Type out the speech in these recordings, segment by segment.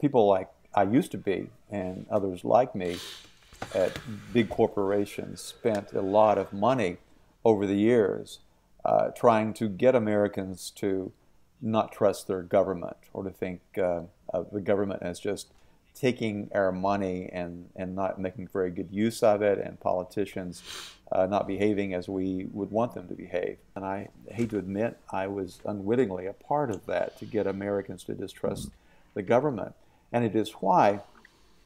people like I used to be and others like me at big corporations spent a lot of money over the years uh, trying to get Americans to not trust their government or to think uh, of the government as just taking our money and, and not making very good use of it, and politicians uh, not behaving as we would want them to behave. And I hate to admit I was unwittingly a part of that to get Americans to distrust the government. And it is why,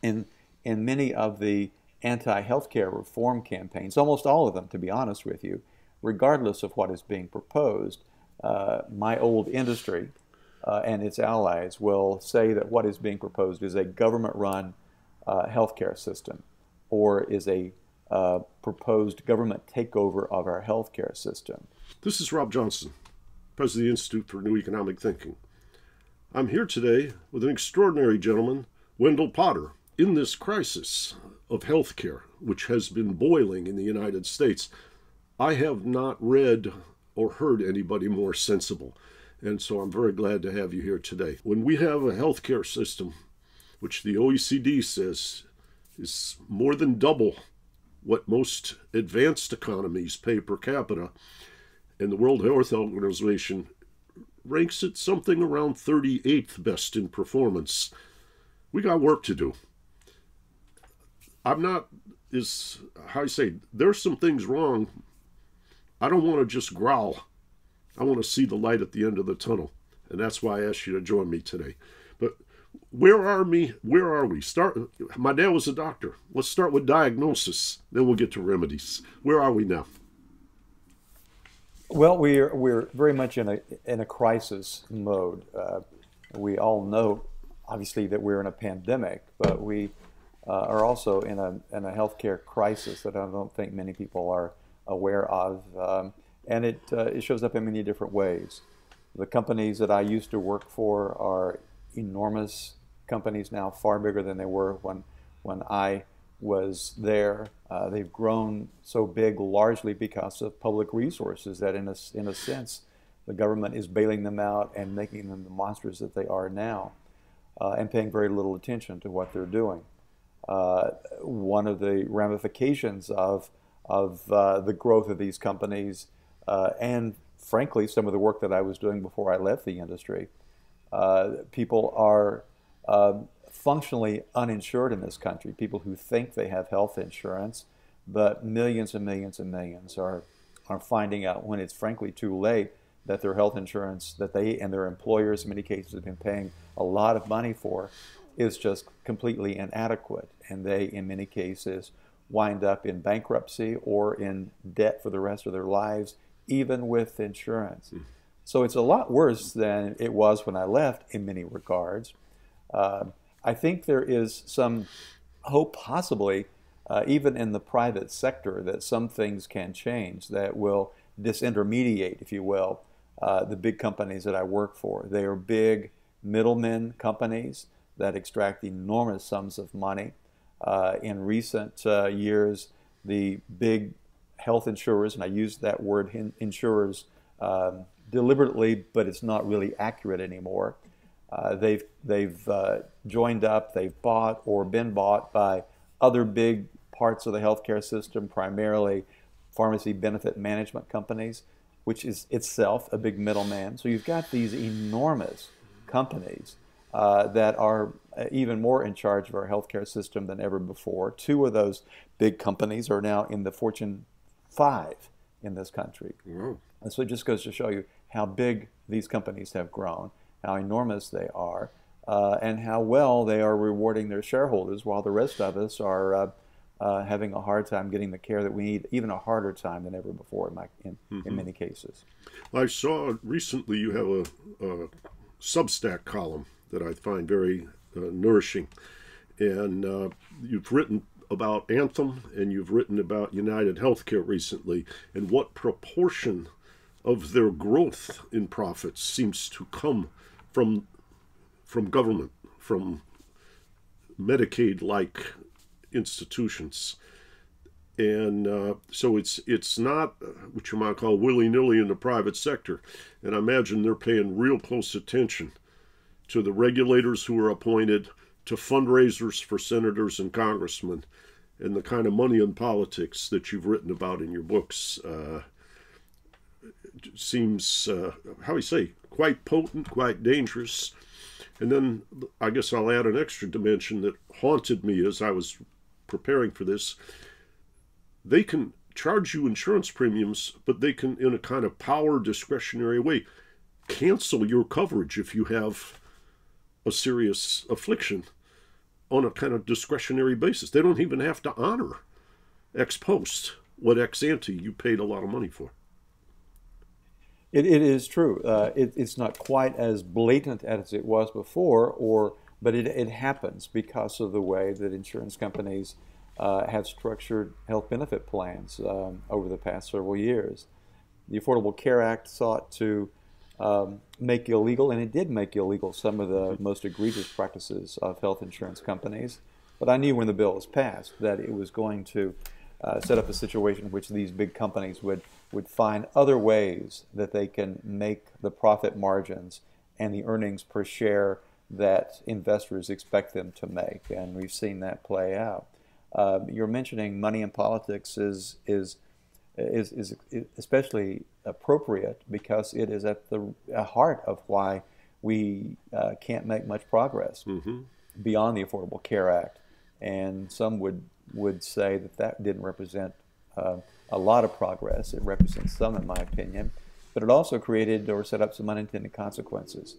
in, in many of the anti healthcare reform campaigns, almost all of them, to be honest with you, regardless of what is being proposed, uh, my old industry uh, and its allies will say that what is being proposed is a government run uh, healthcare system or is a uh, proposed government takeover of our healthcare system. This is Rob Johnson, President of the Institute for New Economic Thinking. I'm here today with an extraordinary gentleman, Wendell Potter, in this crisis of healthcare, which has been boiling in the United States. I have not read or heard anybody more sensible. And so I'm very glad to have you here today. When we have a healthcare system, which the OECD says is more than double what most advanced economies pay per capita, and the World Health Organization ranks it something around 38th best in performance. We got work to do. I'm not, is how I say, there's some things wrong. I don't want to just growl. I want to see the light at the end of the tunnel. And that's why I asked you to join me today. But where are me? Where are we? Start. My dad was a doctor. Let's start with diagnosis. Then we'll get to remedies. Where are we now? Well, we're we're very much in a in a crisis mode. Uh, we all know, obviously, that we're in a pandemic, but we uh, are also in a in a healthcare crisis that I don't think many people are aware of, um, and it uh, it shows up in many different ways. The companies that I used to work for are enormous companies now, far bigger than they were when when I was there. Uh, they've grown so big largely because of public resources that, in a, in a sense, the government is bailing them out and making them the monsters that they are now uh, and paying very little attention to what they're doing. Uh, one of the ramifications of, of uh, the growth of these companies uh, and, frankly, some of the work that I was doing before I left the industry, uh, people are um, functionally uninsured in this country, people who think they have health insurance, but millions and millions and millions are, are finding out when it's frankly too late that their health insurance that they and their employers in many cases have been paying a lot of money for is just completely inadequate. And they, in many cases, wind up in bankruptcy or in debt for the rest of their lives, even with insurance. Mm. So it's a lot worse than it was when I left in many regards. Uh, I think there is some hope, possibly, uh, even in the private sector, that some things can change that will disintermediate, if you will, uh, the big companies that I work for. They are big middlemen companies that extract enormous sums of money. Uh, in recent uh, years, the big health insurers, and I use that word insurers um, deliberately, but it's not really accurate anymore. Uh, they've they've uh, joined up, they've bought or been bought by other big parts of the healthcare system, primarily pharmacy benefit management companies, which is itself a big middleman. So you've got these enormous companies uh, that are uh, even more in charge of our healthcare system than ever before. Two of those big companies are now in the Fortune 5 in this country. Mm. And so it just goes to show you how big these companies have grown how enormous they are, uh, and how well they are rewarding their shareholders, while the rest of us are uh, uh, having a hard time getting the care that we need, even a harder time than ever before in, my, in, mm-hmm. in many cases. I saw recently you have a, a Substack column that I find very uh, nourishing, and uh, you've written about Anthem and you've written about United Healthcare recently, and what proportion of their growth in profits seems to come from from government, from Medicaid-like institutions, and uh, so it's it's not what you might call willy-nilly in the private sector. And I imagine they're paying real close attention to the regulators who are appointed, to fundraisers for senators and congressmen and the kind of money in politics that you've written about in your books uh, seems, uh, how do you say, quite potent, quite dangerous. And then I guess I'll add an extra dimension that haunted me as I was preparing for this. They can charge you insurance premiums, but they can, in a kind of power discretionary way, cancel your coverage if you have a serious affliction on a kind of discretionary basis. They don't even have to honor ex post what ex ante you paid a lot of money for. It, it is true. Uh, it, it's not quite as blatant as it was before, or but it, it happens because of the way that insurance companies uh, have structured health benefit plans um, over the past several years. The Affordable Care Act sought to um, make illegal, and it did make illegal some of the most egregious practices of health insurance companies. But I knew when the bill was passed that it was going to uh, set up a situation in which these big companies would, would find other ways that they can make the profit margins and the earnings per share that investors expect them to make. And we've seen that play out. Uh, you're mentioning money in politics is, is, is, is especially appropriate because it is at the heart of why we uh, can't make much progress mm-hmm. beyond the Affordable Care Act. And some would, would say that that didn't represent uh, a lot of progress. It represents some, in my opinion. But it also created or set up some unintended consequences,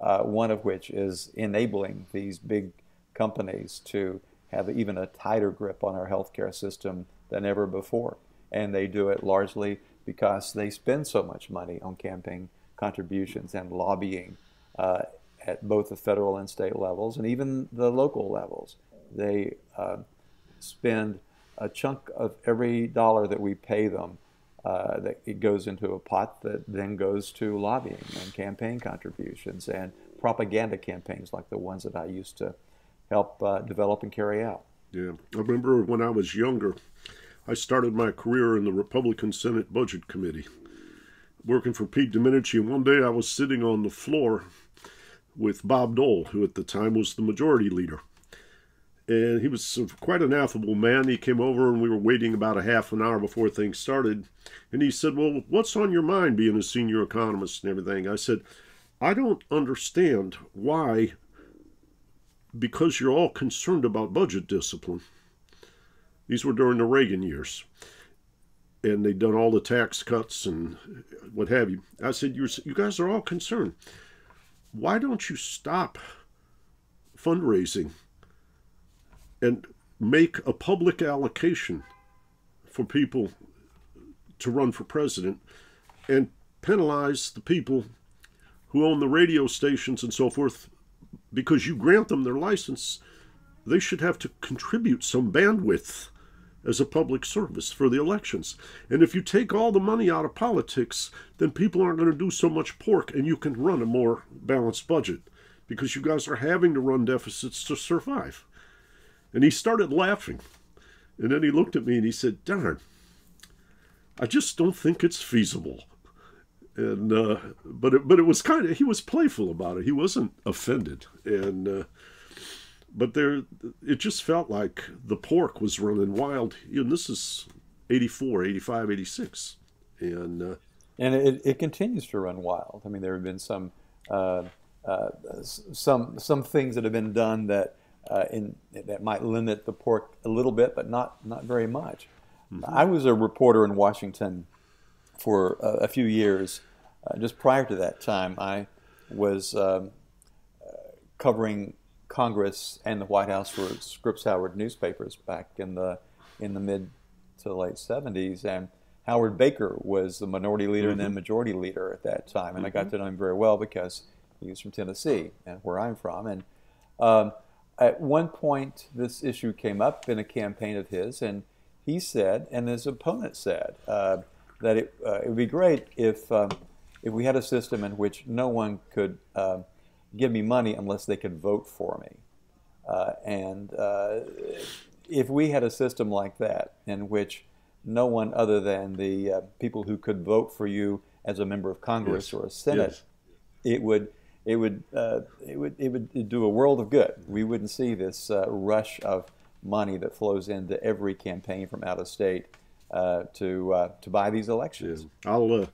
uh, one of which is enabling these big companies to have even a tighter grip on our healthcare system than ever before. And they do it largely because they spend so much money on campaign contributions and lobbying uh, at both the federal and state levels and even the local levels. They uh, spend a chunk of every dollar that we pay them. Uh, that it goes into a pot that then goes to lobbying and campaign contributions and propaganda campaigns like the ones that I used to help uh, develop and carry out. Yeah, I remember when I was younger, I started my career in the Republican Senate Budget Committee, working for Pete Domenici. And one day I was sitting on the floor with Bob Dole, who at the time was the majority leader. And he was quite an affable man. He came over and we were waiting about a half an hour before things started. And he said, Well, what's on your mind being a senior economist and everything? I said, I don't understand why, because you're all concerned about budget discipline, these were during the Reagan years. And they'd done all the tax cuts and what have you. I said, you you guys are all concerned. Why don't you stop fundraising and make a public allocation for people to run for president and penalize the people who own the radio stations and so forth because you grant them their license they should have to contribute some bandwidth as a public service for the elections. And if you take all the money out of politics, then people aren't going to do so much pork and you can run a more balanced budget because you guys are having to run deficits to survive. And he started laughing. And then he looked at me and he said, Darn, I just don't think it's feasible. And uh, but it, but it was kind of he was playful about it. He wasn't offended, and uh, but there it just felt like the pork was running wild and this is 84 85 86 and uh, and it, it continues to run wild i mean there have been some uh, uh, some some things that have been done that uh, in that might limit the pork a little bit but not not very much mm-hmm. i was a reporter in washington for a, a few years uh, just prior to that time i was um, uh, covering Congress and the White House were Scripps Howard newspapers back in the in the mid to late 70s, and Howard Baker was the minority leader mm-hmm. and then mm-hmm. majority leader at that time, and mm-hmm. I got mm-hmm. to know him very well because he was from Tennessee and where I'm from, and um, at one point this issue came up in a campaign of his, and he said, and his opponent said, uh, that it, uh, it would be great if um, if we had a system in which no one could uh, give me money unless they could vote for me. Uh, and uh, if we had a system like that in which no one other than the uh, people who could vote for you as a member of Congress yes. or a Senate, yes. it would it would uh, it would it would do a world of good. We wouldn't see this uh, rush of money that flows into every campaign from out of state uh, to uh, to buy these elections. Yeah. I'll uh,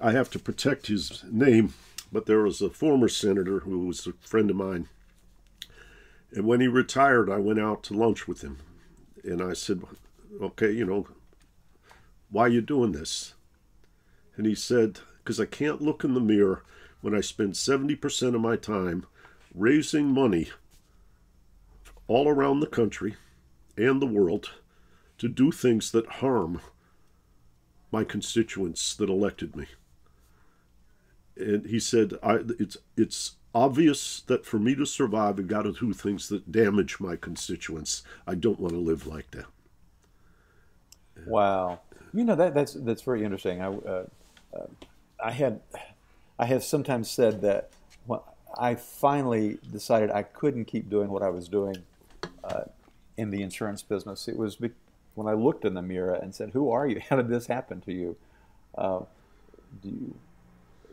I have to protect his name, but there was a former senator who was a friend of mine, and when he retired, I went out to lunch with him, and I said, "Okay, you know, why are you doing this?" And he said, "Because I can't look in the mirror." When I spend 70% of my time raising money all around the country and the world to do things that harm my constituents that elected me. And he said, I, it's, it's obvious that for me to survive, I've got to do things that damage my constituents. I don't want to live like that. Wow. You know, that, that's, that's very interesting. I, uh, uh, I had I have sometimes said that when I finally decided I couldn't keep doing what I was doing uh, in the insurance business. It was when I looked in the mirror and said, "Who are you? How did this happen to you?" Uh, you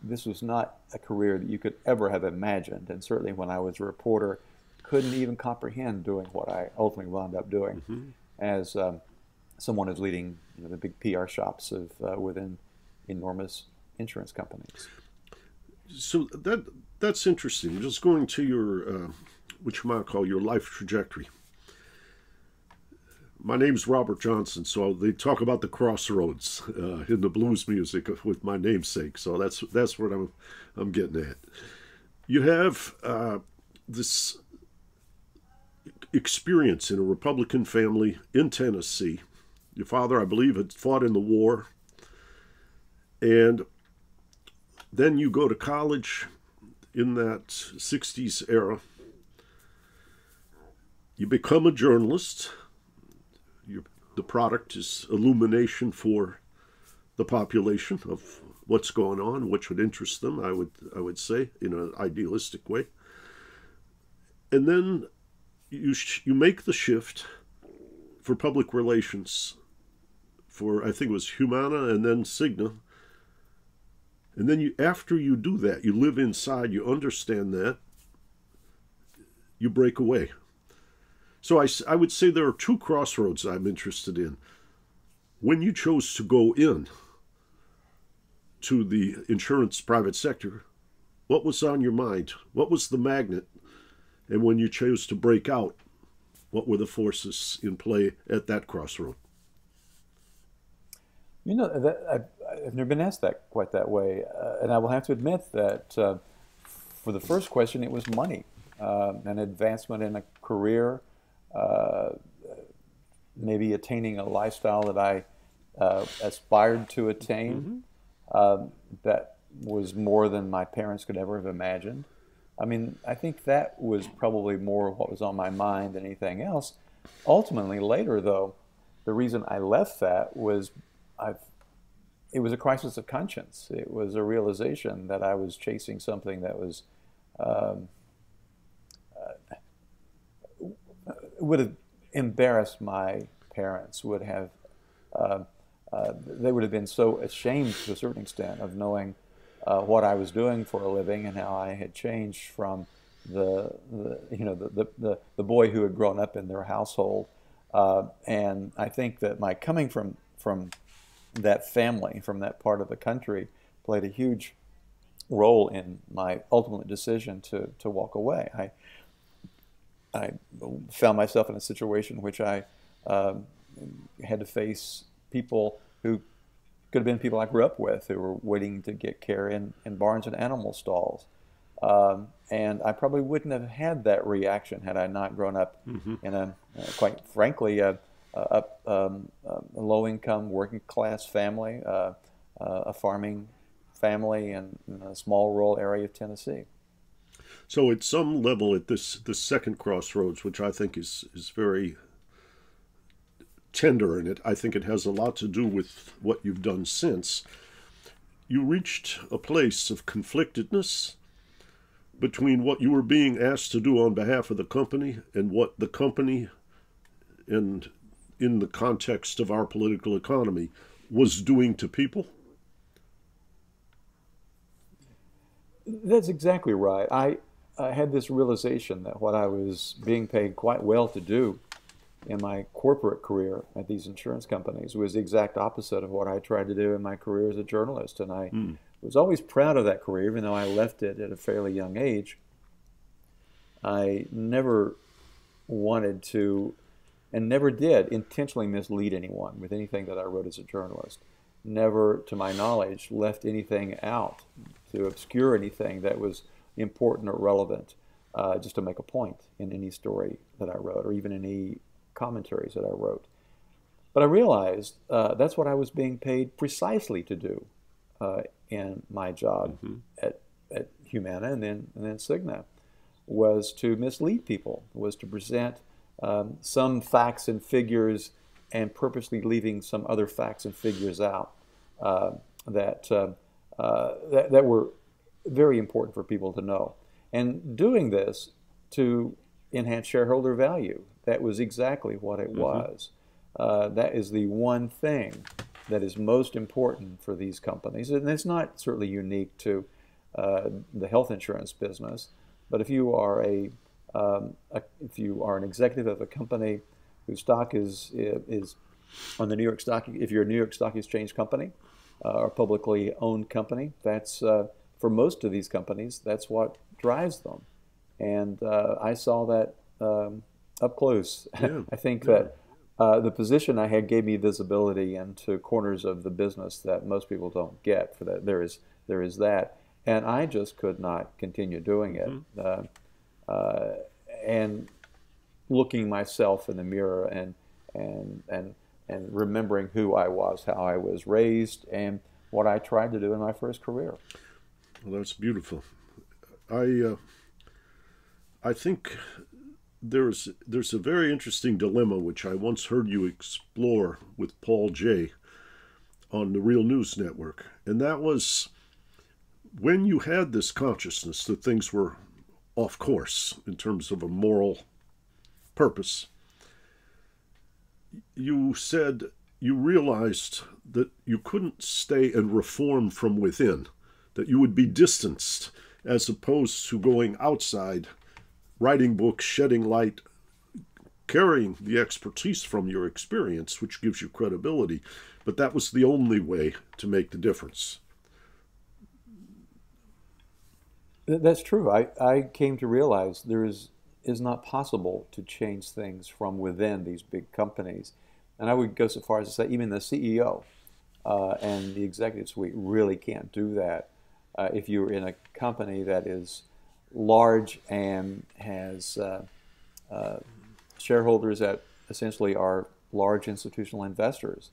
this was not a career that you could ever have imagined, and certainly when I was a reporter, couldn't even comprehend doing what I ultimately wound up doing mm-hmm. as um, someone who's leading you know, the big PR shops of uh, within enormous insurance companies so that that's interesting. Just going to your uh, what you might call your life trajectory. My name's Robert Johnson, so they talk about the crossroads uh, in the blues music with my namesake. So that's that's what I'm I'm getting at. You have uh, this experience in a Republican family in Tennessee. Your father, I believe, had fought in the war, and then you go to college in that 60s era. You become a journalist. you the product is illumination for the population of what's going on, which would interest them, I would, I would say, in an idealistic way. And then you, you make the shift for public relations for, I think it was Humana and then Cigna and then you, after you do that, you live inside, you understand that, you break away. So I, I would say there are two crossroads I'm interested in. When you chose to go in to the insurance private sector, what was on your mind? What was the magnet? And when you chose to break out, what were the forces in play at that crossroad? You know, that, I've never been asked that quite that way, uh, and I will have to admit that uh, for the first question, it was money, uh, an advancement in a career, uh, maybe attaining a lifestyle that I uh, aspired to attain. Mm-hmm. Um, that was more than my parents could ever have imagined. I mean, I think that was probably more what was on my mind than anything else. Ultimately, later though, the reason I left that was I've it was a crisis of conscience. It was a realization that I was chasing something that was um, uh, would have embarrassed my parents. Would have uh, uh, they would have been so ashamed to a certain extent of knowing uh, what I was doing for a living and how I had changed from the, the you know the, the, the, boy who had grown up in their household. Uh, and I think that my coming from from that family from that part of the country played a huge role in my ultimate decision to, to walk away. I, I found myself in a situation in which I um, had to face people who could have been people I grew up with who were waiting to get care in, in barns and animal stalls. Um, and I probably wouldn't have had that reaction had I not grown up mm-hmm. in a, uh, quite frankly, a, a, um, a low income working class family, uh, uh, a farming family in, in, a small rural area of Tennessee. So, at some level, at this this second crossroads, which I think is is very tender, in it I think it has a lot to do with what you've done since. You reached a place of conflictedness between what you were being asked to do on behalf of the company and what the company and in the context of our political economy, was doing to people? That's exactly right. I, I had this realization that what I was being paid quite well to do in my corporate career at these insurance companies was the exact opposite of what I tried to do in my career as a journalist. And I mm. was always proud of that career, even though I left it at a fairly young age. I never wanted to, and never did, intentionally mislead anyone with anything that I wrote as a journalist. Never, to my knowledge, left anything out to obscure anything that was important or relevant, uh, just to make a point in any story that I wrote, or even any commentaries that I wrote. But I realized uh, that's what I was being paid precisely to do uh, in my job mm-hmm. at, at Humana and then, and then Cigna was to mislead people, was to present um, some facts and figures and purposely leaving some other facts and figures out uh, that, uh, uh, that, that were very important for people to know. And doing this to enhance shareholder value. That was exactly what it mm-hmm. was. Uh, that is the one thing that is most important for these companies. And it's not certainly unique to uh, the health insurance business, but if you are a, um, a, if you are an executive of a company whose stock is is on the New York Stock, if you're a New York Stock Exchange company uh, or publicly owned company, that's uh, for most of these companies, that's what drives them. And uh, I saw that um, up close. Yeah. I think yeah. that uh, the position I had gave me visibility into corners of the business that most people don't get. For that, there is there is that, and I just could not continue doing it. Mm-hmm. Uh, and looking myself in the mirror and and and and remembering who I was, how I was raised, and what I tried to do in my first career. Well, that's beautiful. I uh, I think there's there's a very interesting dilemma which I once heard you explore with Paul Jay on the Real News Network, and that was when you had this consciousness that things were off course in terms of a moral purpose. You said you realized that you couldn't stay and reform from within, that you would be distanced as opposed to going outside writing books, shedding light, carrying the expertise from your experience, which gives you credibility. But that was the only way to make the difference. That's true. I, I came to realize there is is not possible to change things from within these big companies. And I would go so far as to say even the CEO uh, and the executive suite really can't do that. Uh, if you're in a company that is large and has uh, uh, shareholders that essentially are large institutional investors.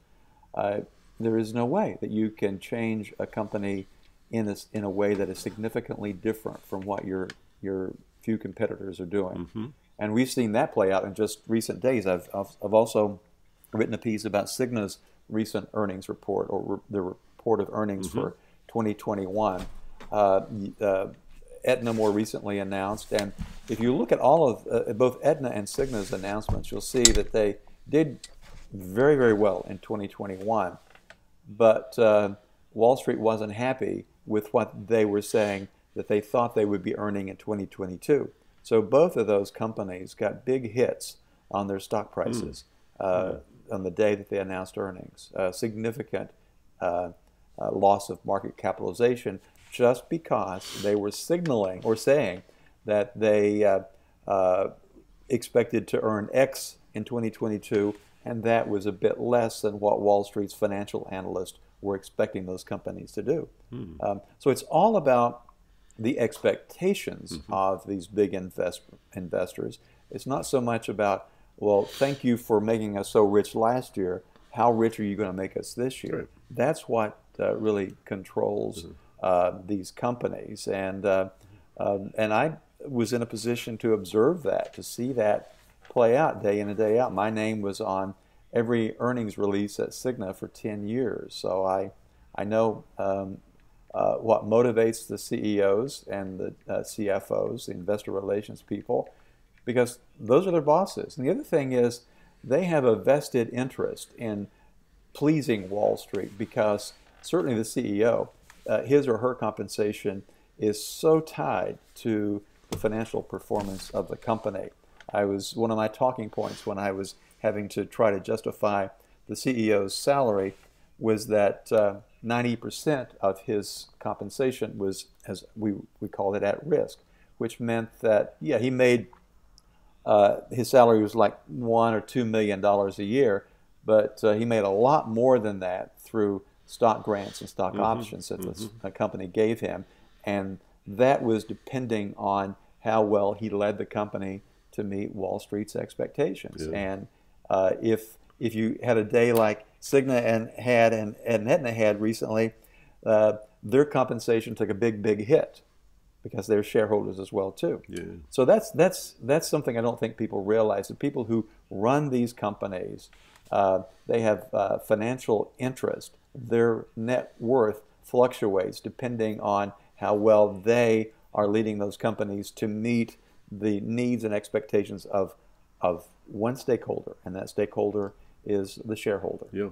Uh, there is no way that you can change a company in a, in a way that is significantly different from what your your few competitors are doing. Mm-hmm. And we've seen that play out in just recent days. I've, I've, I've also written a piece about Cigna's recent earnings report or re- the report of earnings mm-hmm. for 2021. Uh, uh, Aetna more recently announced. And if you look at all of uh, both Aetna and Cigna's announcements, you'll see that they did very, very well in 2021. But uh, Wall Street wasn't happy with what they were saying that they thought they would be earning in 2022. So both of those companies got big hits on their stock prices mm. Uh, mm. on the day that they announced earnings. significant uh, uh, loss of market capitalization just because they were signaling or saying that they uh, uh, expected to earn X in 2022, and that was a bit less than what Wall Street's financial analysts were expecting those companies to do. Hmm. Um, so it's all about the expectations mm-hmm. of these big invest- investors. It's not so much about, well, thank you for making us so rich last year. How rich are you going to make us this year? Right. That's what uh, really controls. Mm-hmm uh, these companies. And, uh, um, and I was in a position to observe that, to see that play out day in and day out. My name was on every earnings release at Cigna for 10 years. So I, I know um, uh, what motivates the CEOs and the uh, CFOs, the investor relations people, because those are their bosses. And the other thing is they have a vested interest in pleasing Wall Street because certainly the CEO uh, his or her compensation is so tied to the financial performance of the company. I was one of my talking points when I was having to try to justify the CEO's salary was that uh, 90% of his compensation was, as we, we called it, at risk, which meant that, yeah, he made uh, his salary was like one or two million dollars a year, but uh, he made a lot more than that through stock grants and stock mm-hmm. options that mm-hmm. the company gave him, and that was depending on how well he led the company to meet Wall Street's expectations. Yeah. And uh, if if you had a day like Cigna and had and, and Aetna had recently, uh, their compensation took a big, big hit because they're shareholders as well too. Yeah. So that's that's that's something I don't think people realize. The people who run these companies, uh, they have uh, financial interest. Their net worth fluctuates depending on how well they are leading those companies to meet the needs and expectations of of one stakeholder, and that stakeholder is the shareholder. Yeah,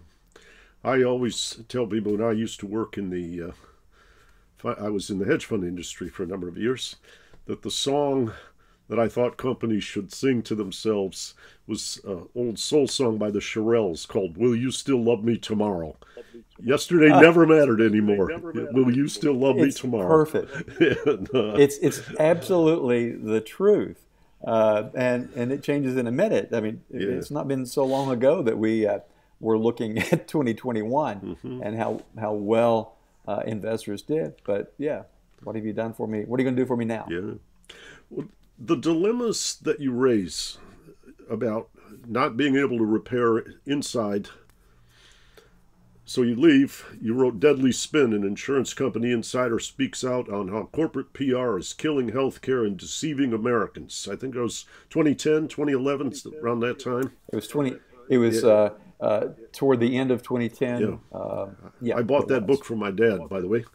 I always tell people when I used to work in the uh, I was in the hedge fund industry for a number of years, that the song that I thought companies should sing to themselves was an old soul song by the Shirelles called "Will You Still Love Me Tomorrow." Yesterday uh, never mattered anymore. Never mattered. Will you still love me tomorrow? Perfect. and, uh, it's it's absolutely the truth, uh, and and it changes in a minute. I mean, yeah. it's not been so long ago that we uh, were looking at 2021 mm-hmm. and how how well uh, investors did. But yeah, what have you done for me? What are you going to do for me now? Yeah. Well, the dilemmas that you raise about not being able to repair inside. So you leave. You wrote Deadly Spin, an insurance company insider speaks out on how corporate PR is killing healthcare and deceiving Americans. I think it was 2010, 2011, around that time. It was 20. It was. Yeah. Uh, uh, toward the end of 2010. Yeah. Uh, yeah I bought that book from my dad, by the way,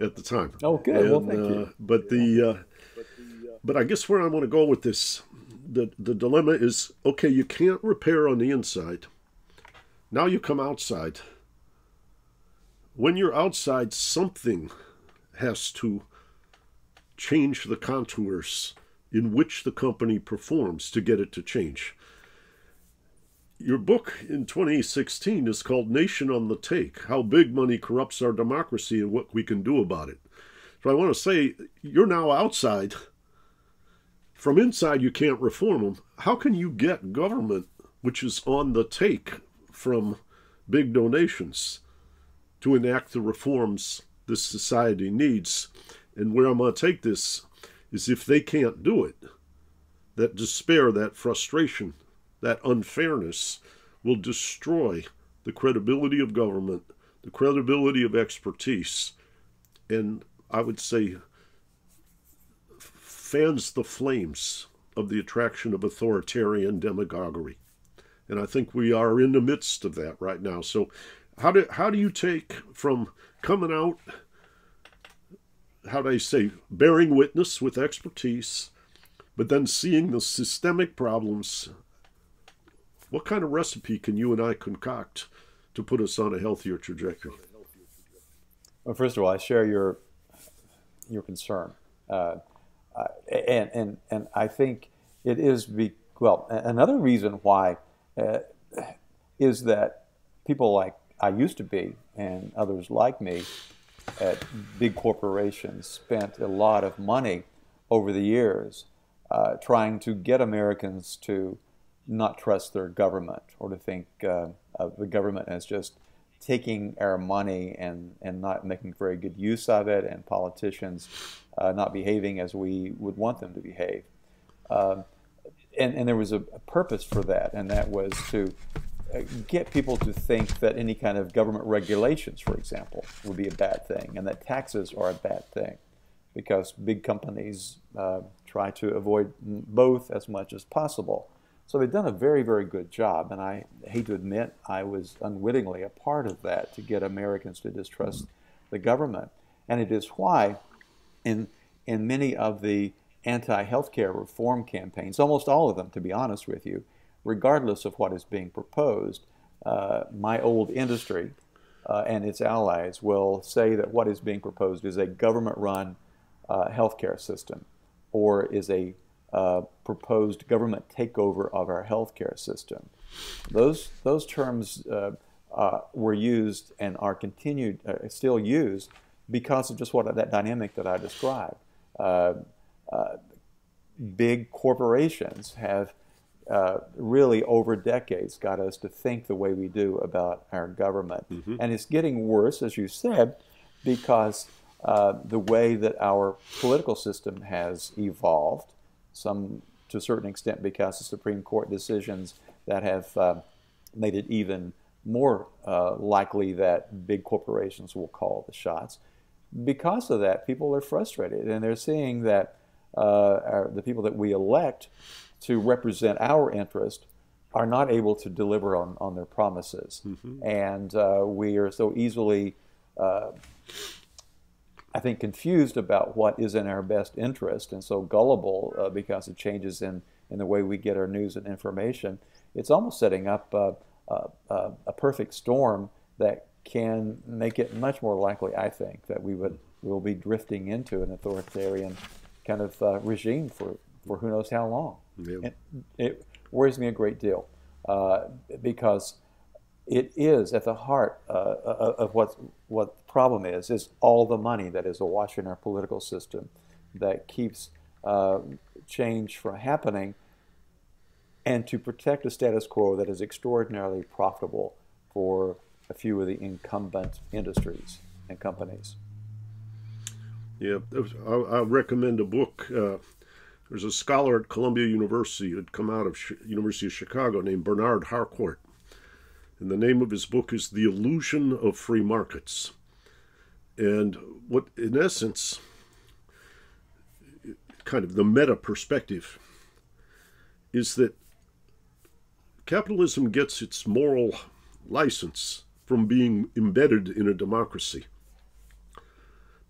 at the time. Oh, good. And, well, thank you. Uh, but the, uh, but I guess where I want to go with this, the the dilemma is okay. You can't repair on the inside. Now you come outside. When you're outside, something has to change the contours in which the company performs to get it to change. Your book in 2016 is called Nation on the Take How Big Money Corrupts Our Democracy and What We Can Do About It. So I want to say, you're now outside. From inside, you can't reform them. How can you get government, which is on the take from big donations, to enact the reforms this society needs? And where I'm going to take this is if they can't do it, that despair, that frustration, that unfairness will destroy the credibility of government, the credibility of expertise, and I would say fans the flames of the attraction of authoritarian demagoguery. And I think we are in the midst of that right now. So how do how do you take from coming out how do I say bearing witness with expertise, but then seeing the systemic problems what kind of recipe can you and I concoct to put us on a healthier trajectory? Well, first of all, I share your your concern, uh, and and and I think it is be well. Another reason why uh, is that people like I used to be and others like me at big corporations spent a lot of money over the years uh, trying to get Americans to not trust their government or to think uh, of the government as just taking our money and, and not making very good use of it, and politicians uh, not behaving as we would want them to behave. Um, and, and there was a, purpose for that, and that was to get people to think that any kind of government regulations, for example, would be a bad thing, and that taxes are a bad thing, because big companies uh, try to avoid both as much as possible. So they've done a very, very good job, and I hate to admit I was unwittingly a part of that to get Americans to distrust the government. And it is why, in in many of the anti-healthcare reform campaigns, almost all of them, to be honest with you, regardless of what is being proposed, uh, my old industry uh, and its allies will say that what is being proposed is a government-run uh, healthcare system or is a uh, proposed government takeover of our healthcare system. Those, those terms uh, uh, were used and are continued, still used because of just what that dynamic that I described. Big corporations have uh, really over decades got us to think the way we do about our government. Mm-hmm. And it's getting worse, as you said, because uh, the way that our political system has evolved, some to a certain extent because of Supreme Court decisions that have uh, made it even more uh, likely that big corporations will call the shots. Because of that, people are frustrated and they're seeing that uh, our, the people that we elect to represent our interest are not able to deliver on, on their promises. Mm-hmm. And uh, we are so easily, uh, I think, confused about what is in our best interest and so gullible uh, because of changes in, in the way we get our news and information. It's almost setting up a, a, a perfect storm that can make it much more likely, I think, that we would will be drifting into an authoritarian kind of uh, regime for, for who knows how long. It, it worries me a great deal uh, because it is at the heart uh, uh, of what what the problem is is all the money that is awash in our political system that keeps uh, change from happening and to protect a status quo that is extraordinarily profitable for a few of the incumbent industries and companies. Yeah, I, I recommend a book. There's a scholar at Columbia University who had come out of University of Chicago named Bernard Harcourt. And the name of his book is The Illusion of Free Markets. And what, in essence, kind of the meta perspective is that capitalism gets its moral license from being embedded in a democracy.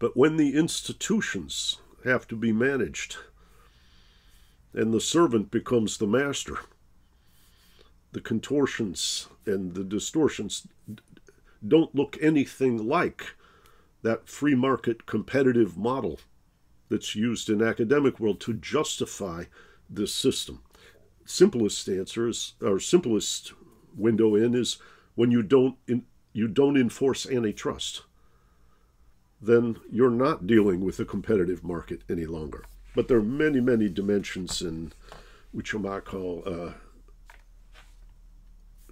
But when the institutions have to be managed, and the servant becomes the master. The contortions and the distortions don't look anything like that free market competitive model that's used in academic world to justify this system. Simplest answer is, or simplest window in is when you don't in, you don't enforce antitrust. Then you're not dealing with a competitive market any longer. But there are many, many dimensions in which you might call uh,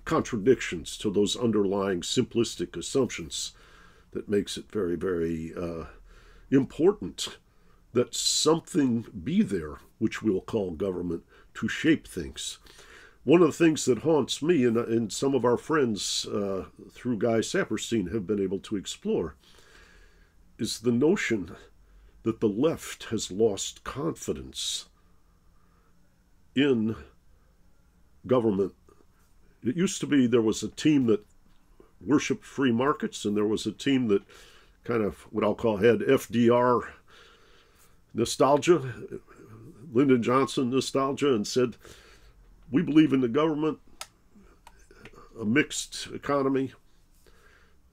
contradictions to those underlying simplistic assumptions that makes it very, very uh, important that something be there, which we'll call government, to shape things. One of the things that haunts me and, and some of our friends uh, through Guy Saperstein have been able to explore is the notion that the left has lost confidence in government. It used to be there was a team that worshiped free markets, and there was a team that kind of what I'll call had FDR nostalgia, Lyndon Johnson nostalgia, and said, We believe in the government, a mixed economy,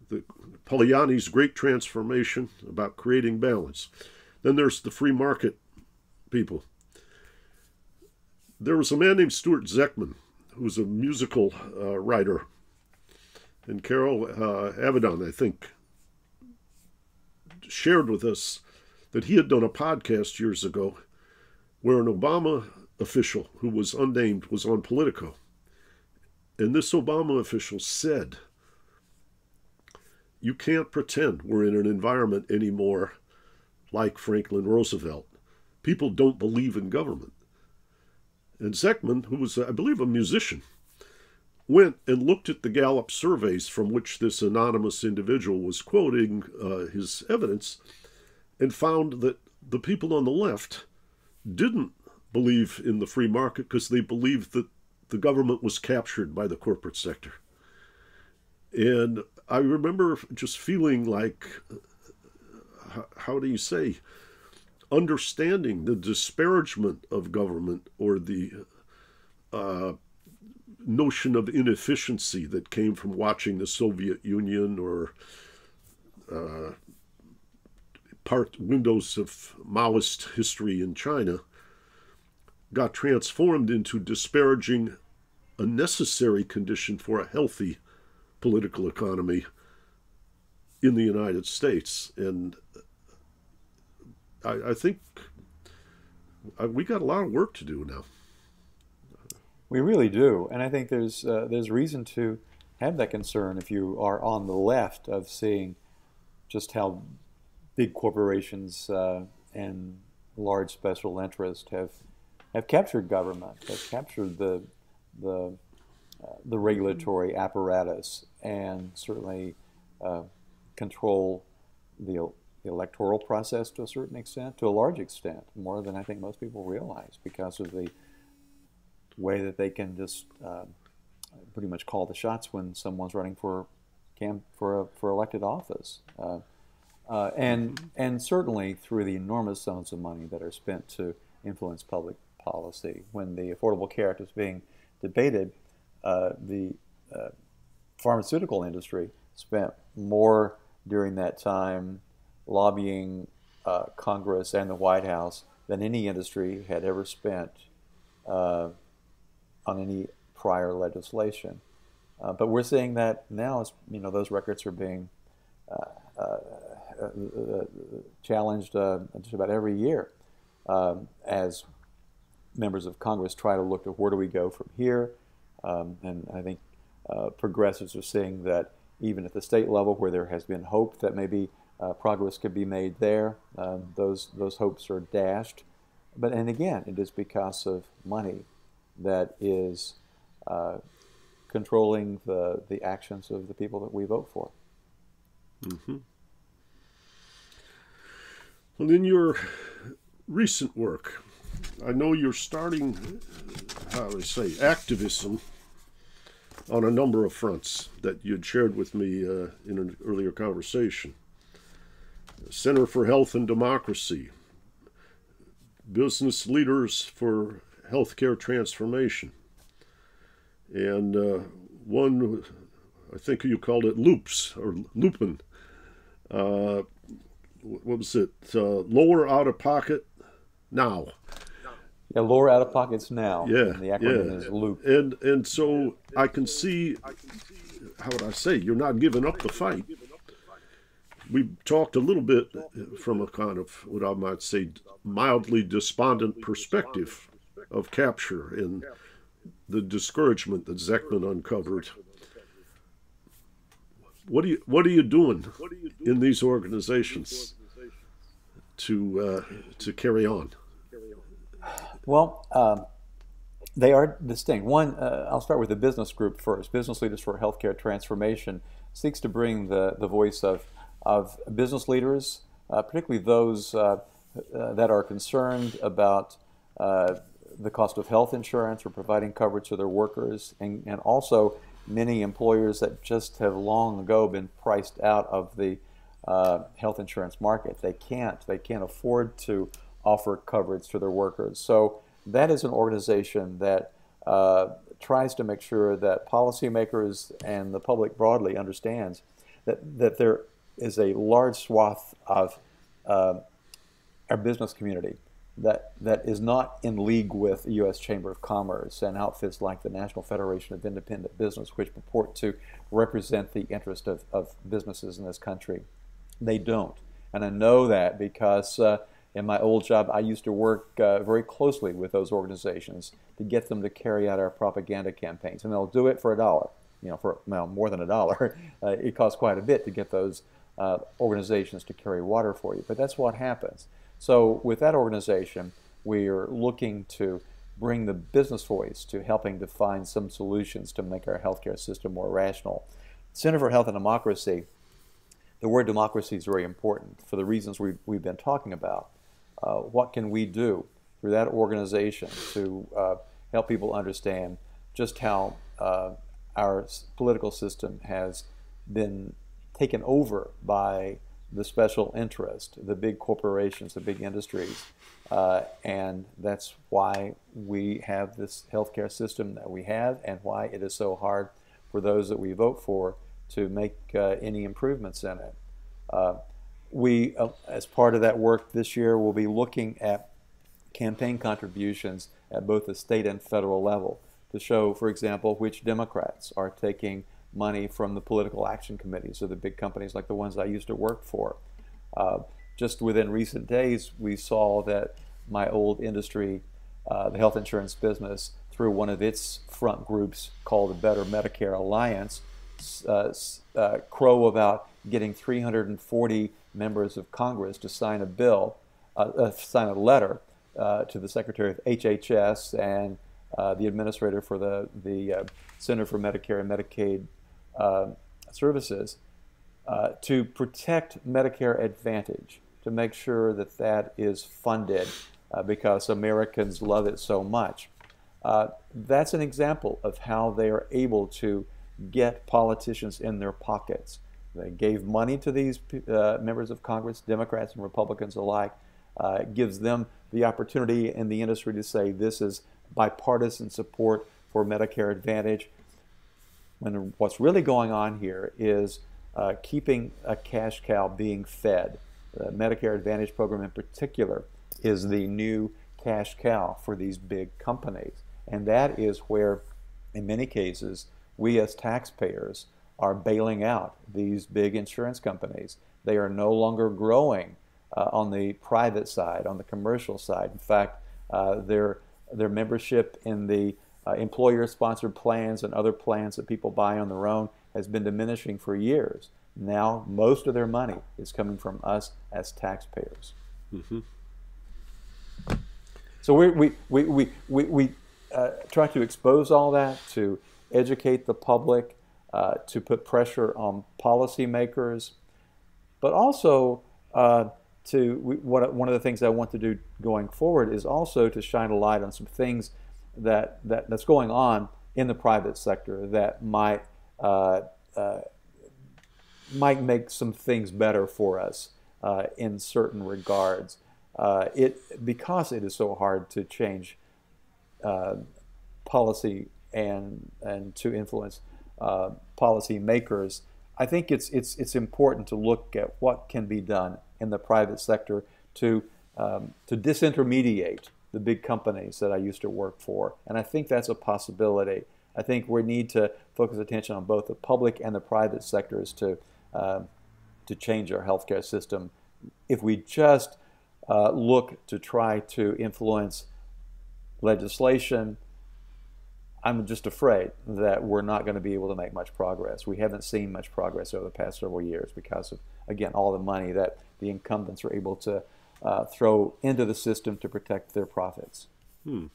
the Polanyi's great transformation about creating balance. Then there's the free market people. There was a man named Stuart Zechman who was a musical uh, writer. And Carol uh, Avedon, I think, shared with us that he had done a podcast years ago where an Obama official who was unnamed was on Politico. And this Obama official said, You can't pretend we're in an environment anymore like Franklin Roosevelt. People don't believe in government. And Zechman, who was, I believe, a musician, went and looked at the Gallup surveys from which this anonymous individual was quoting uh, his evidence and found that the people on the left didn't believe in the free market because they believed that the government was captured by the corporate sector. And I remember just feeling like how do you say, understanding the disparagement of government or the uh, notion of inefficiency that came from watching the Soviet Union or uh, part windows of Maoist history in China got transformed into disparaging a necessary condition for a healthy political economy in the United States. And I, I think I, we got a lot of work to do now. We really do, and I think there's uh, there's reason to have that concern if you are on the left of seeing just how big corporations uh, and large special interests have have captured government, have captured the the uh, the regulatory apparatus, and certainly uh, control the, the, electoral process to a certain extent, to a large extent, more than I think most people realize, because of the way that they can just uh, pretty much call the shots when someone's running for camp for a, for elected office. Uh, uh, and and certainly through the enormous sums of money that are spent to influence public policy. When the Affordable Care Act was being debated, uh, the uh, pharmaceutical industry spent more during that time lobbying uh, Congress and the White House than any industry had ever spent uh, on any prior legislation. Uh, but we're seeing that now, as, you know, those records are being challenged just about every year um, as members of Congress try to look to where do we go from here. Um, and I think uh, progressives are seeing that even at the state level, where there has been hope that maybe uh, progress could be made there, um, those those hopes are dashed. But and again, it is because of money that is uh, controlling the the actions of the people that we vote for. Mm-hmm. Well, in your recent work, I know you're starting, how do I say, activism on a number of fronts that you'd shared with me uh, in an earlier conversation. Center for Health and Democracy, Business Leaders for Healthcare Transformation, and uh, one, I think you called it Loops or Lupin. Uh, what was it? Uh, lower out of pocket now. Yeah, lower out of pockets now. Yeah, the acronym yeah. is LOOP. And and so I can see, how would I say, you're not giving up the fight. We talked a little bit from a kind of what I might say mildly despondent perspective of capture and the discouragement that Zeckman uncovered. What are you What are you doing in these organizations to uh, to carry on? Well, um, they are distinct. One, uh, I'll start with the business group first. Business Leaders for Healthcare Transformation seeks to bring the, the voice of, of business leaders, uh, particularly those uh, uh that are concerned about uh, the cost of health insurance or providing coverage to their workers, and, and also many employers that just have long ago been priced out of the uh, health insurance market. They can't. They can't afford to offer coverage to their workers. So that is an organization that tries to make sure that policymakers and the public broadly understands that, that there is a large swath of uh, our business community that, that is not in league with the U.S. Chamber of Commerce and outfits like the National Federation of Independent Business, which purport to represent the interest of, of businesses in this country. They don't. And I know that because uh, in my old job, I used to work uh, very closely with those organizations to get them to carry out our propaganda campaigns. And they'll do it for a dollar, you know, for well, more than a dollar. Uh, it costs quite a bit to get those uh, organizations to carry water for you. But that's what happens. So with that organization, we are looking to bring the business voice to helping to find some solutions to make our healthcare system more rational. Center for Health and Democracy, the word democracy is very important for the reasons we've, we've been talking about. Uh, what can we do through that organization to uh, help people understand just how uh, our political system has been taken over by the special interest, the big corporations, the big industries. Uh, and that's why we have this healthcare system that we have and why it is so hard for those that we vote for to make uh, any improvements in it. Uh, we, uh, as part of that work this year, will be looking at campaign contributions at both the state and federal level to show, for example, which Democrats are taking money from the political action committees of the big companies like the ones I used to work for. Uh, just within recent days, we saw that my old industry, uh, the health insurance business, through one of its front groups called the Better Medicare Alliance, uh, uh crow about getting 340 members of Congress to sign a bill, uh, uh, sign a letter to the Secretary of HHS and the administrator for the, the Center for Medicare and Medicaid Services to protect Medicare Advantage to make sure that that is funded uh, because Americans love it so much. Uh, that's an example of how they are able to get politicians in their pockets. They gave money to these uh, members of Congress, Democrats and Republicans alike. Uh, it gives them the opportunity in the industry to say this is bipartisan support for Medicare Advantage. When what's really going on here is uh, keeping a cash cow being fed the Medicare Advantage program in particular is the new cash cow for these big companies. And that is where, in many cases, we as taxpayers are bailing out these big insurance companies. They are no longer growing uh, on the private side, on the commercial side. In fact, uh, their, their membership in the uh, employer sponsored plans and other plans that people buy on their own has been diminishing for years. Now, most of their money is coming from us as taxpayers. Mm-hmm. So we, we, we, we, we, we uh, try to expose all that, to educate the public, uh, to put pressure on policymakers, but also uh, to we, what, one of the things I want to do going forward is also to shine a light on some things that, that that's going on in the private sector that might uh, uh, might make some things better for us uh, in certain regards. Uh, it because it is so hard to change uh, policy and and to influence uh, policy makers. I think it's it's it's important to look at what can be done in the private sector to um, to disintermediate the big companies that I used to work for, and I think that's a possibility. I think we need to focus attention on both the public and the private sectors to uh, to change our healthcare system. If we just uh, look to try to influence legislation, I'm just afraid that we're not going to be able to make much progress. We haven't seen much progress over the past several years because of, again, all the money that the incumbents are able to uh, throw into the system to protect their profits. Hmm.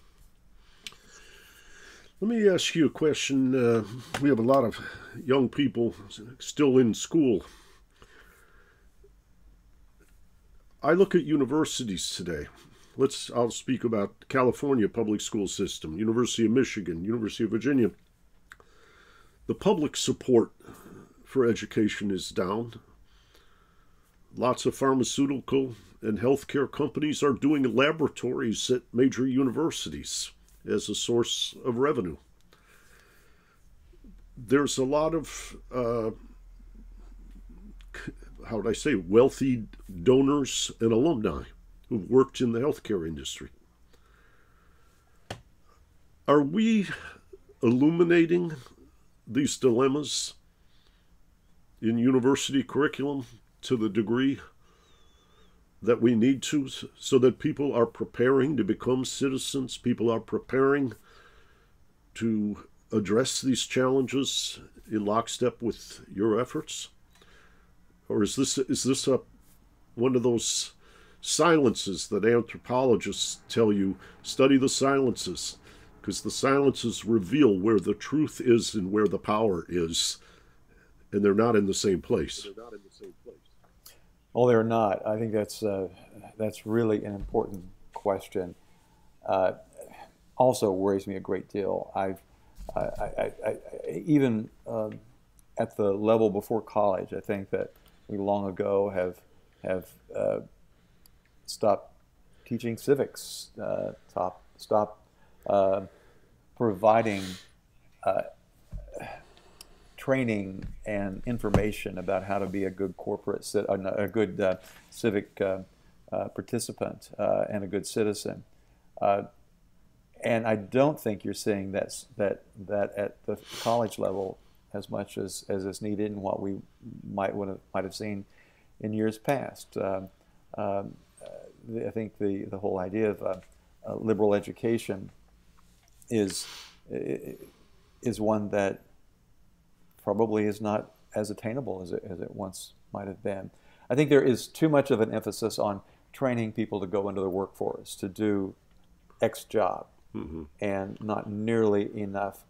Let me ask you a question. Uh, we have a lot of young people still in school. I look at universities today. Let's I'll speak about California public school system, University of Michigan, University of Virginia. The public support for education is down. Lots of pharmaceutical and healthcare companies are doing laboratories at major universities as a source of revenue. There's a lot of, uh, how would I say, wealthy donors and alumni who've worked in the healthcare industry. Are we illuminating these dilemmas in university curriculum to the degree that we need to so that people are preparing to become citizens, people are preparing to address these challenges in lockstep with your efforts? Or is this is this a one of those silences that anthropologists tell you study the silences because the silences reveal where the truth is and where the power is and they're not in the same place. Well, they're not. I think that's uh, that's really an important question. Uh, also worries me a great deal. I've I, I, I, even um, at the level before college, I think that we long ago have have uh, stopped teaching civics, uh, top, stop uh, providing uh, training and information about how to be a good corporate, a good uh, civic uh, uh, participant uh, and a good citizen. Uh, and I don't think you're seeing that that that at the college level as much as, as is needed and what we might would have, might have seen in years past. Um, um, I think the, the whole idea of uh, uh, liberal education is is one that probably is not as attainable as it, as it once might have been. I think there is too much of an emphasis on training people to go into the workforce to do X job, mm-hmm. and not nearly enough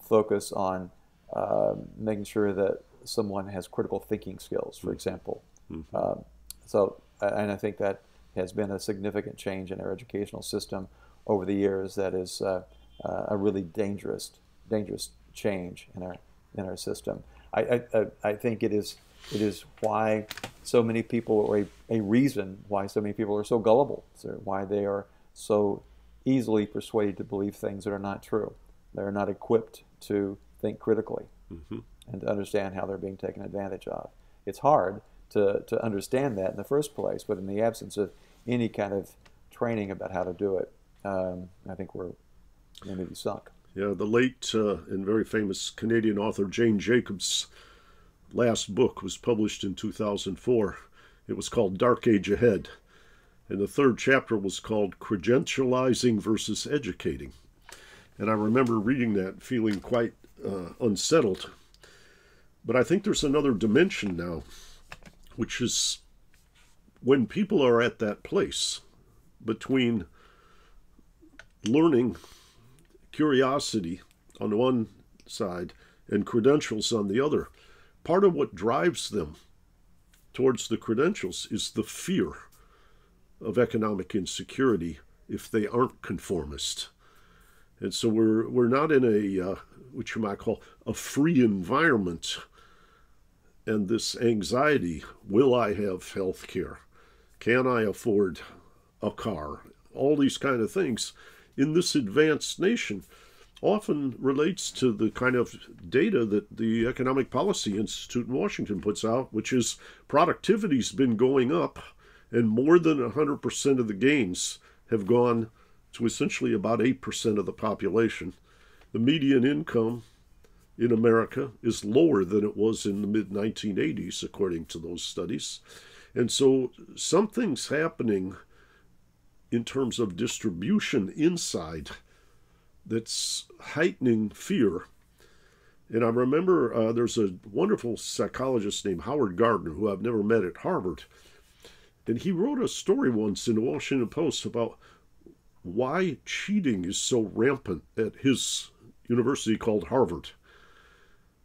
focus on uh, making sure that someone has critical thinking skills, for mm-hmm. example. Mm-hmm. Um, so, and I think that has been a significant change in our educational system over the years. That is uh, uh, a really dangerous, dangerous change in our in our system. I, I, I think it is it is why so many people, or a, a reason why so many people are so gullible, so why they are so easily persuaded to believe things that are not true. They're not equipped to think critically mm-hmm. and to understand how they're being taken advantage of. It's hard to, to understand that in the first place, but in the absence of any kind of training about how to do it, um, I think we're to sunk. Yeah, the late uh, and very famous Canadian author Jane Jacobs' last book was published in 2004. It was called Dark Age Ahead. And the third chapter was called Credentializing versus Educating. And I remember reading that feeling quite uh, unsettled. But I think there's another dimension now, which is when people are at that place between learning, curiosity on one side, and credentials on the other, part of what drives them towards the credentials is the fear of economic insecurity if they aren't conformist. And so we're we're not in a uh, what you might call a free environment. And this anxiety: Will I have health care? Can I afford a car? All these kind of things in this advanced nation often relates to the kind of data that the Economic Policy Institute in Washington puts out, which is productivity's been going up and more than 100% of the gains have gone to essentially about 8% of the population. The median income in America is lower than it was in the mid 1980s, according to those studies. And so something's happening in terms of distribution inside that's heightening fear. And I remember uh, there's a wonderful psychologist named Howard Gardner, who I've never met at Harvard, and he wrote a story once in the Washington Post about why cheating is so rampant at his university called Harvard.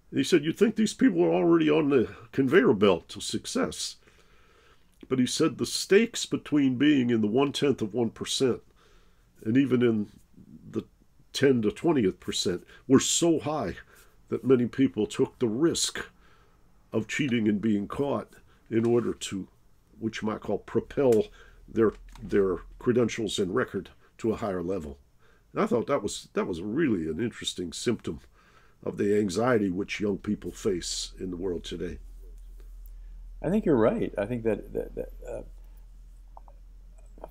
And he said, You'd think these people are already on the conveyor belt to success. But he said the stakes between being in the one tenth of 1% and even in the 10 to 20th percent were so high that many people took the risk of cheating and being caught in order to which you might call propel their their credentials and record to a higher level. And I thought that was that was really an interesting symptom of the anxiety which young people face in the world today. I think you're right. I think that, that, that uh,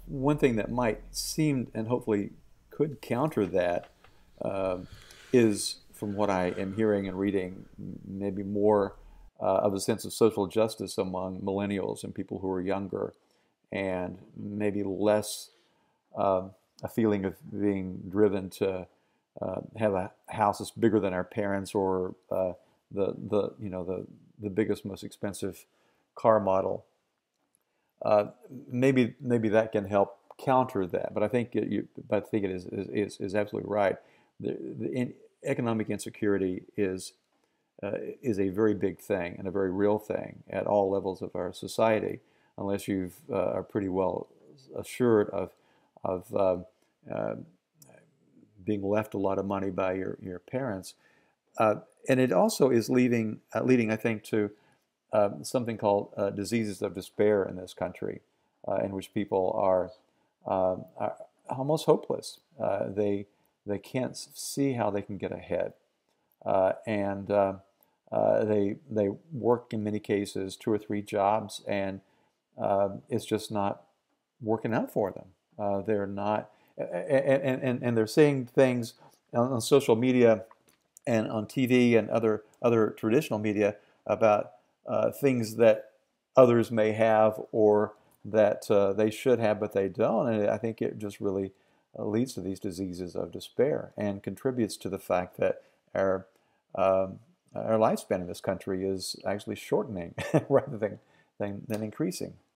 one thing that might seem and hopefully could counter that uh, is, from what I am hearing and reading, maybe more uh, of a sense of social justice among millennials and people who are younger, and maybe less uh, a feeling of being driven to uh, have a house that's bigger than our parents or uh, the the you know the the biggest most expensive car model. Uh, maybe maybe that can help counter that, but I think it, you, but I think it is is, is absolutely right. The, the in, economic insecurity is uh, is a very big thing and a very real thing at all levels of our society, unless you uh, are pretty well assured of of um, uh, being left a lot of money by your your parents, uh, and it also is leading uh, leading I think to um, something called uh, diseases of despair in this country, in which people are, um, are almost hopeless. they they can't see how they can get ahead, and Uh, they they work in many cases two or three jobs, and uh, it's just not working out for them. Uh, they're not, and, and, and they're seeing things on, social media and on TV and other other traditional media about uh, things that others may have or that uh, they should have but they don't. And I think it just really uh, leads to these diseases of despair and contributes to the fact that our um, our lifespan in this country is actually shortening rather than, than, than increasing.